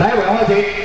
第一回合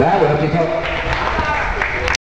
来，我要接球。